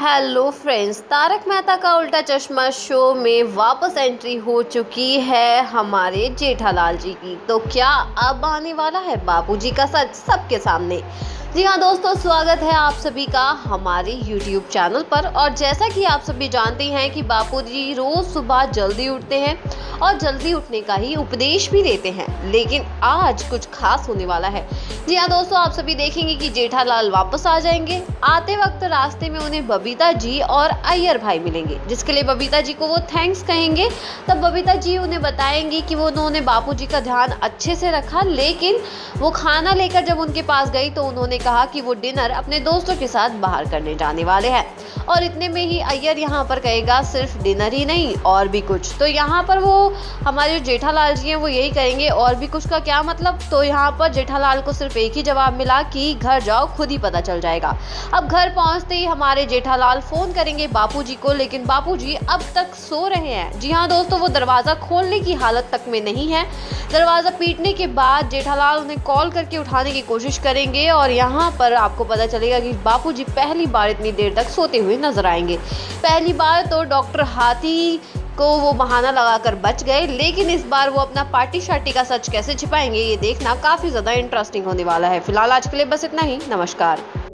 Hello friends Tarak Mehta का उल्टा चश्मा शो में वापस एंट्री हो चुकी है हमारे जेठालाल जी की। तो क्या अब आने वाला है बापूजी का सच सबके सामने? जी हाँ दोस्तों, स्वागत है आप सभी का हमारे यूट्यूब चैनल पर। और जैसा कि आप सभी जानते हैं कि बापू जी रोज सुबह जल्दी उठते हैं और जल्दी उठने का ही उपदेश भी देते हैं। लेकिन आज कुछ खास होने वाला है। जी हाँ दोस्तों, आप सभी देखेंगे कि जेठालाल वापस आ जाएँगे। आते वक्त रास्ते में उन्हें बबीता जी और अय्यर भाई मिलेंगे, जिसके लिए बबीता जी को वो थैंक्स कहेंगे। तब बबीता जी उन्हें बताएँगी कि वो उन्होंने बापू जी का ध्यान अच्छे से रखा, लेकिन वो खाना लेकर जब उनके पास गई तो उन्होंने कहा कि वो डिनर अपने दोस्तों के साथ बाहर करने जाने वाले हैं। और इतने में ही अय्यर यहाँ पर कहेगा, सिर्फ़ डिनर ही नहीं, और भी कुछ। तो यहाँ पर वो हमारे जो जेठालाल जी हैं वो यही करेंगे और भी कुछ का क्या मतलब? तो यहाँ पर जेठालाल को सिर्फ़ एक ही जवाब मिला कि घर जाओ, खुद ही पता चल जाएगा। अब घर पहुँचते ही हमारे जेठालाल फ़ोन करेंगे बापू को, लेकिन बापू अब तक सो रहे हैं। जी हाँ दोस्तों, वो दरवाज़ा खोलने की हालत तक में नहीं है। दरवाज़ा पीटने के बाद जेठालाल उन्हें कॉल करके उठाने की कोशिश करेंगे, और यहाँ पर आपको पता चलेगा कि बापू पहली बार इतनी देर तक सोते हुए नज़र आएँगे। पहली बार तो डॉक्टर हाथी को वो बहाना लगाकर बच गए, लेकिन इस बार वो अपना पार्टी शार्टी का सच कैसे छिपाएँगे, ये देखना काफ़ी ज़्यादा इंटरेस्टिंग होने वाला है। फ़िलहाल आज के लिए बस इतना ही, नमस्कार।